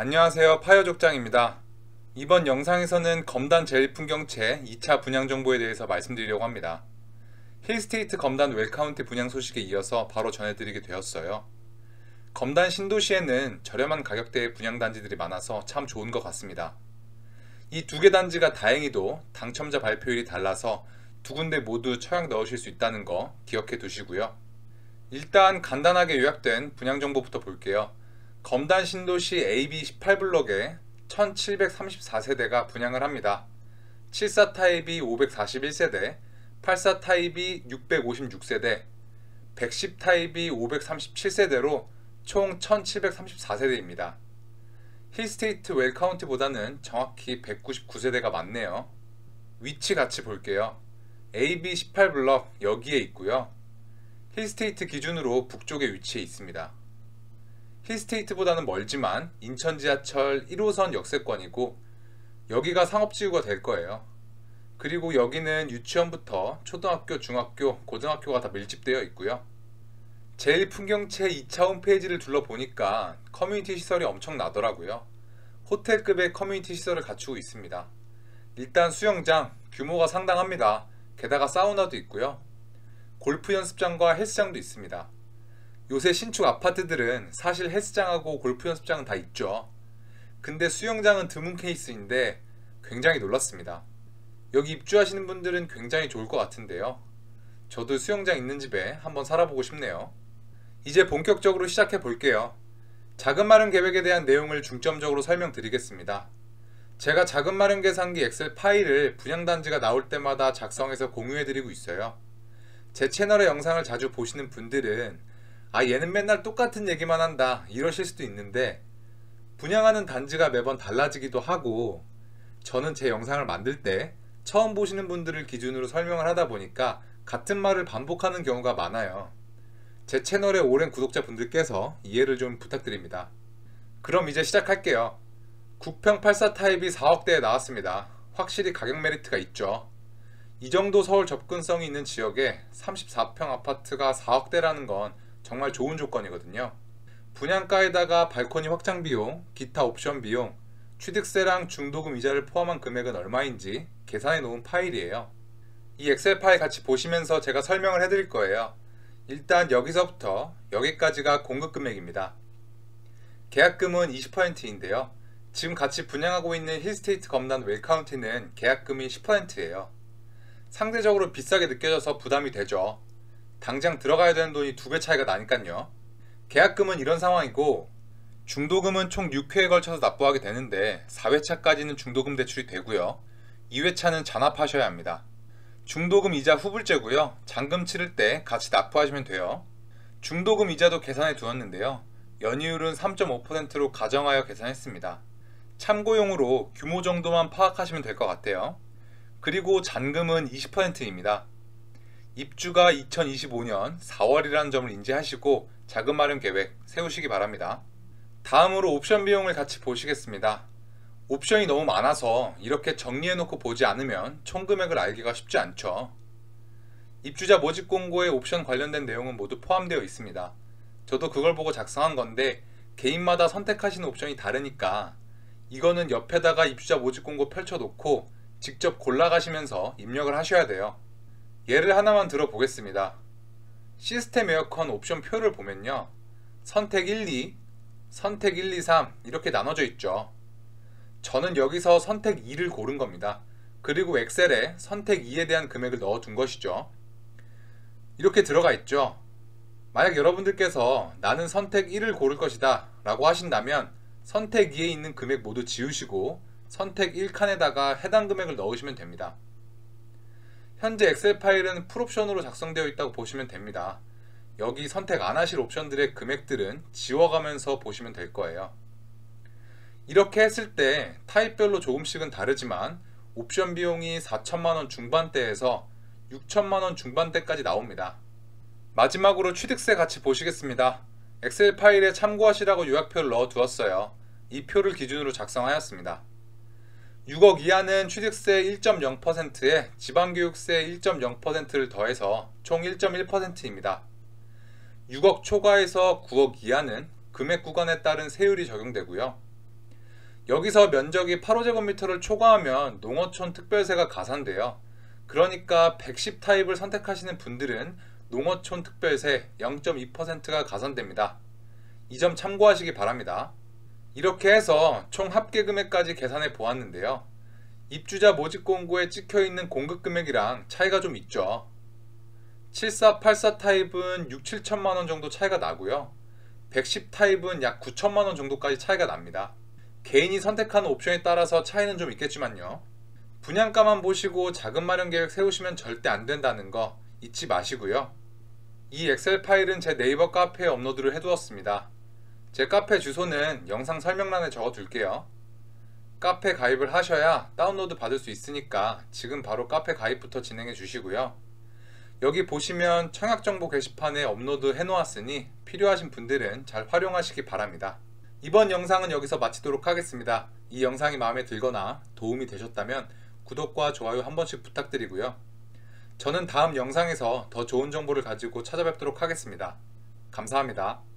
안녕하세요 파요족장입니다. 이번 영상에서는 검단 제일풍경채 2차 분양 정보에 대해서 말씀드리려고 합니다. 힐스테이트 검단 웰카운티 분양 소식에 이어서 바로 전해드리게 되었어요. 검단 신도시에는 저렴한 가격대의 분양단지들이 많아서 참 좋은 것 같습니다. 이 두 개 단지가 다행히도 당첨자 발표일이 달라서 두 군데 모두 처약 넣으실 수 있다는 거 기억해 두시고요. 일단 간단하게 요약된 분양 정보부터 볼게요. 검단 신도시 AB 18블럭에 1734세대가 분양을 합니다. 74 타입이 541세대, 84 타입이 656세대, 110 타입이 537세대로 총 1734세대입니다. 힐스테이트 웰카운티보다는 정확히 199세대가 많네요. 위치 같이 볼게요. AB 18블럭 여기에 있고요. 힐스테이트 기준으로 북쪽에 위치해 있습니다. 힐스테이트보다는 멀지만 인천 지하철 1호선 역세권이고 여기가 상업지구가 될 거예요. 그리고 여기는 유치원부터 초등학교, 중학교, 고등학교가 다 밀집되어 있고요. 제일 풍경채 2차 홈페이지를 둘러보니까 커뮤니티 시설이 엄청나더라고요. 호텔급의 커뮤니티 시설을 갖추고 있습니다. 일단 수영장 규모가 상당합니다. 게다가 사우나도 있고요. 골프 연습장과 헬스장도 있습니다. 요새 신축 아파트들은 사실 헬스장하고 골프 연습장은 다 있죠. 근데 수영장은 드문 케이스인데 굉장히 놀랐습니다. 여기 입주하시는 분들은 굉장히 좋을 것 같은데요. 저도 수영장 있는 집에 한번 살아보고 싶네요. 이제 본격적으로 시작해 볼게요. 자금 마련 계획에 대한 내용을 중점적으로 설명드리겠습니다. 제가 자금 마련 계산기 엑셀 파일을 분양단지가 나올 때마다 작성해서 공유해드리고 있어요. 제 채널의 영상을 자주 보시는 분들은 아 얘는 맨날 똑같은 얘기만 한다 이러실 수도 있는데 분양하는 단지가 매번 달라지기도 하고 저는 제 영상을 만들 때 처음 보시는 분들을 기준으로 설명을 하다 보니까 같은 말을 반복하는 경우가 많아요. 제 채널의 오랜 구독자분들께서 이해를 좀 부탁드립니다. 그럼 이제 시작할게요. 국평 84 타입이 4억대에 나왔습니다. 확실히 가격 메리트가 있죠. 이 정도 서울 접근성이 있는 지역에 34평 아파트가 4억대라는 건 정말 좋은 조건이거든요. 분양가에다가 발코니 확장 비용, 기타 옵션 비용, 취득세랑 중도금 이자를 포함한 금액은 얼마인지 계산해 놓은 파일이에요. 이 엑셀 파일 같이 보시면서 제가 설명을 해 드릴 거예요. 일단 여기서부터 여기까지가 공급 금액입니다. 계약금은 20%인데요. 지금 같이 분양하고 있는 힐스테이트 검단 웰카운티는 계약금이 10%예요. 상대적으로 비싸게 느껴져서 부담이 되죠. 당장 들어가야 되는 돈이 두 배 차이가 나니까요. 계약금은 이런 상황이고 중도금은 총 6회에 걸쳐서 납부하게 되는데 4회차까지는 중도금 대출이 되고요. 2회차는 잔압하셔야 합니다. 중도금 이자 후불제고요. 잔금 치를 때 같이 납부하시면 돼요. 중도금 이자도 계산해 두었는데요. 연이율은 3.5%로 가정하여 계산했습니다. 참고용으로 규모 정도만 파악하시면 될 것 같아요. 그리고 잔금은 20%입니다. 입주가 2025년 4월이라는 점을 인지하시고 자금 마련 계획 세우시기 바랍니다. 다음으로 옵션 비용을 같이 보시겠습니다. 옵션이 너무 많아서 이렇게 정리해놓고 보지 않으면 총 금액을 알기가 쉽지 않죠. 입주자 모집 공고에 옵션 관련된 내용은 모두 포함되어 있습니다. 저도 그걸 보고 작성한 건데 개인마다 선택하시는 옵션이 다르니까 이거는 옆에다가 입주자 모집 공고 펼쳐놓고 직접 골라가시면서 입력을 하셔야 돼요. 예를 하나만 들어보겠습니다. 시스템 에어컨 옵션 표를 보면요. 선택 1, 2, 선택 1, 2, 3 이렇게 나눠져 있죠. 저는 여기서 선택 2를 고른 겁니다. 그리고 엑셀에 선택 2에 대한 금액을 넣어 둔 것이죠. 이렇게 들어가 있죠. 만약 여러분들께서 나는 선택 1을 고를 것이다 라고 하신다면 선택 2에 있는 금액 모두 지우시고 선택 1칸에다가 해당 금액을 넣으시면 됩니다. 현재 엑셀 파일은 풀옵션으로 작성되어 있다고 보시면 됩니다. 여기 선택 안 하실 옵션들의 금액들은 지워가면서 보시면 될 거예요. 이렇게 했을 때 타입별로 조금씩은 다르지만 옵션 비용이 4천만원 중반대에서 6천만원 중반대까지 나옵니다. 마지막으로 취득세 같이 보시겠습니다. 엑셀 파일에 참고하시라고 요약표를 넣어 두었어요. 이 표를 기준으로 작성하였습니다. 6억 이하는 취득세 1.0%에 지방교육세 1.0%를 더해서 총 1.1%입니다. 6억 초과에서 9억 이하는 금액 구간에 따른 세율이 적용되고요. 여기서 면적이 8호제곱미터를 초과하면 농어촌 특별세가 가산돼요. 그러니까 110 타입을 선택하시는 분들은 농어촌 특별세 0.2%가 가산됩니다. 이 점 참고하시기 바랍니다. 이렇게 해서 총 합계 금액까지 계산해 보았는데요. 입주자 모집 공고에 찍혀 있는 공급 금액이랑 차이가 좀 있죠. 74, 84 타입은 6, 7천만 원 정도 차이가 나고요. 110 타입은 약 9천만 원 정도까지 차이가 납니다. 개인이 선택하는 옵션에 따라서 차이는 좀 있겠지만요. 분양가만 보시고 자금 마련 계획 세우시면 절대 안 된다는 거 잊지 마시고요. 이 엑셀 파일은 제 네이버 카페에 업로드를 해두었습니다. 제 카페 주소는 영상 설명란에 적어 둘게요. 카페 가입을 하셔야 다운로드 받을 수 있으니까 지금 바로 카페 가입부터 진행해 주시고요. 여기 보시면 청약정보 게시판에 업로드 해놓았으니 필요하신 분들은 잘 활용하시기 바랍니다. 이번 영상은 여기서 마치도록 하겠습니다. 이 영상이 마음에 들거나 도움이 되셨다면 구독과 좋아요 한 번씩 부탁드리고요. 저는 다음 영상에서 더 좋은 정보를 가지고 찾아뵙도록 하겠습니다. 감사합니다.